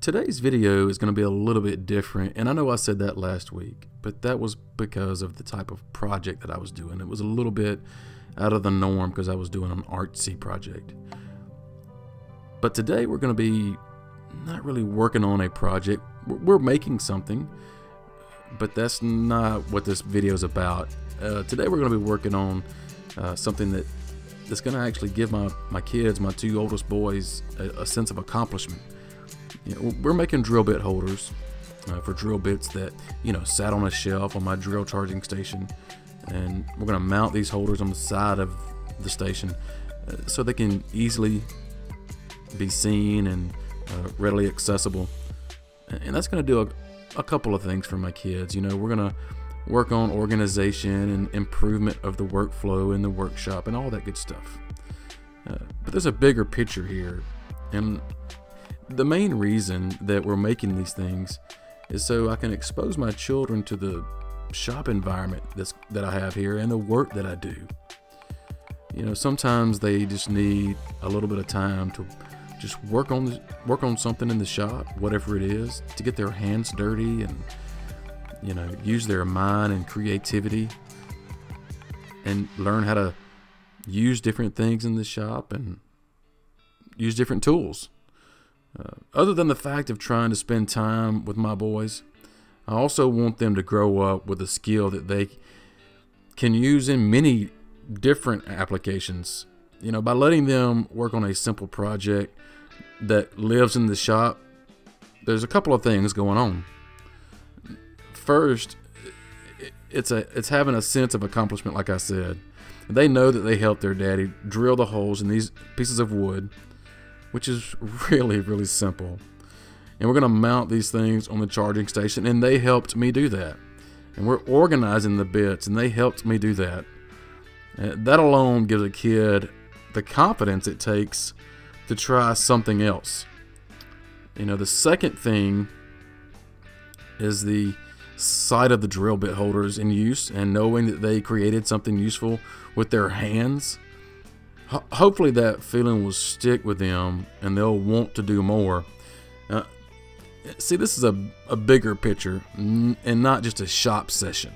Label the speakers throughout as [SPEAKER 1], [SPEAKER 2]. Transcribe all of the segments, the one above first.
[SPEAKER 1] Today's video is going to be a little bit different, and I know I said that last week, but that was because of the type of project that I was doing. It was a little bit out of the norm because I was doing an artsy project. But today we're going to be not really working on a project. We're making something, but that's not what this video is about. Uh, today we're going to be working on uh, something that that's going to actually give my, my kids, my two oldest boys, a, a sense of accomplishment you know, we're making drill bit holders uh, for drill bits that you know sat on a shelf on my drill charging station, and we're going to mount these holders on the side of the station uh, so they can easily be seen and uh, readily accessible. And that's going to do a, a couple of things for my kids. You know, we're going to work on organization and improvement of the workflow in the workshop and all that good stuff. Uh, but there's a bigger picture here, and the main reason that we're making these things is so I can expose my children to the shop environment that's, that I have here and the work that I do. You know, sometimes they just need a little bit of time to just work on the, work on something in the shop, whatever it is, to get their hands dirty and you know use their mind and creativity and learn how to use different things in the shop and use different tools. Uh, other than the fact of trying to spend time with my boys, I also want them to grow up with a skill that they can use in many different applications. You know, by letting them work on a simple project that lives in the shop, there's a couple of things going on. First, it's a it's having a sense of accomplishment like I said. They know that they helped their daddy drill the holes in these pieces of wood which is really, really simple. And we're going to mount these things on the charging station, and they helped me do that. And we're organizing the bits, and they helped me do that. And uh, that alone gives a kid the confidence it takes to try something else. You know, the second thing is the sight of the drill bit holders in use and knowing that they created something useful with their hands ho- hopefully that feeling will stick with them and they'll want to do more. Uh, see, this is a, a bigger picture and not just a shop session.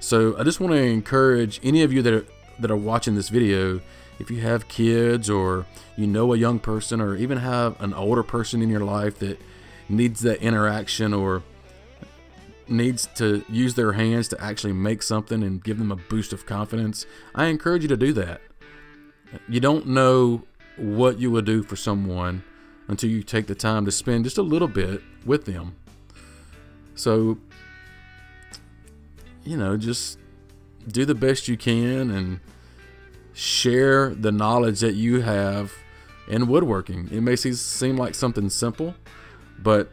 [SPEAKER 1] So I just want to encourage any of you that are, that are watching this video, if you have kids or you know a young person or even have an older person in your life that needs that interaction or needs to use their hands to actually make something and give them a boost of confidence, I encourage you to do that. You don't know what you will do for someone until you take the time to spend just a little bit with them. So, you know, just do the best you can and share the knowledge that you have in woodworking. It may seem like something simple, but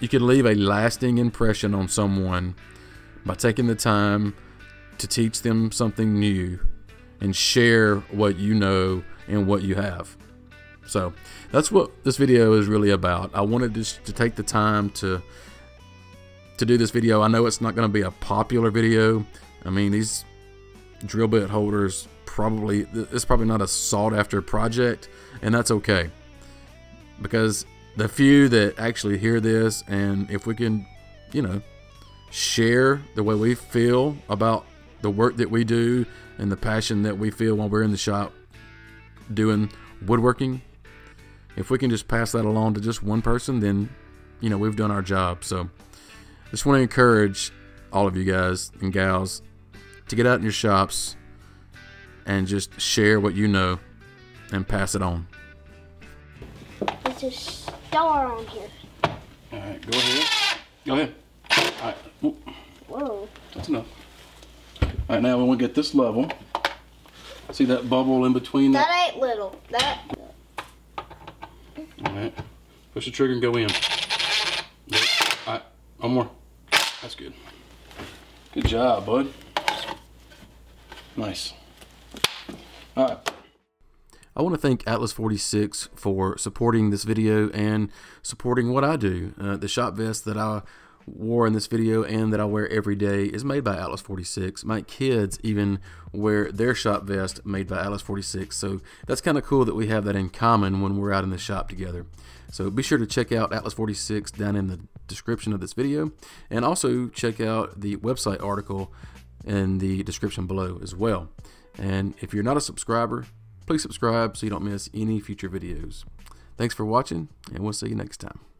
[SPEAKER 1] you can leave a lasting impression on someone by taking the time to teach them something new and share what you know and what you have. So that's what this video is really about. I wanted just to take the time to to do this video. I know it's not going to be a popular video. I mean, these drill bit holders probably it's probably not a sought after project, and that's okay. Because the few that actually hear this and if we can, you know, share the way we feel about the work that we do and the passion that we feel when we're in the shop doing woodworking, if we can just pass that along to just one person, then you know we've done our job. So, I just want to encourage all of you guys and gals to get out in your shops and just share what you know and pass it on.
[SPEAKER 2] There's a star on here.
[SPEAKER 1] All right, go ahead. Go ahead. All right.
[SPEAKER 2] Whoa.
[SPEAKER 1] That's enough. All right, now when we get this level, see that bubble in between?
[SPEAKER 2] That, that ain't little. That.
[SPEAKER 1] All right, push the trigger and go in. All right, one more. That's good. Good job, bud. Nice. All right. I want to thank Atlas 46 for supporting this video and supporting what I do. Uh, the shop vest that I wore in this video and that I wear every day is made by Atlas 46. My kids even wear their shop vest made by Atlas 46. So that's kind of cool that we have that in common when we're out in the shop together. So be sure to check out Atlas 46 down in the description of this video and also check out the website article in the description below as well. And if you're not a subscriber, please subscribe so you don't miss any future videos. Thanks for watching and we'll see you next time.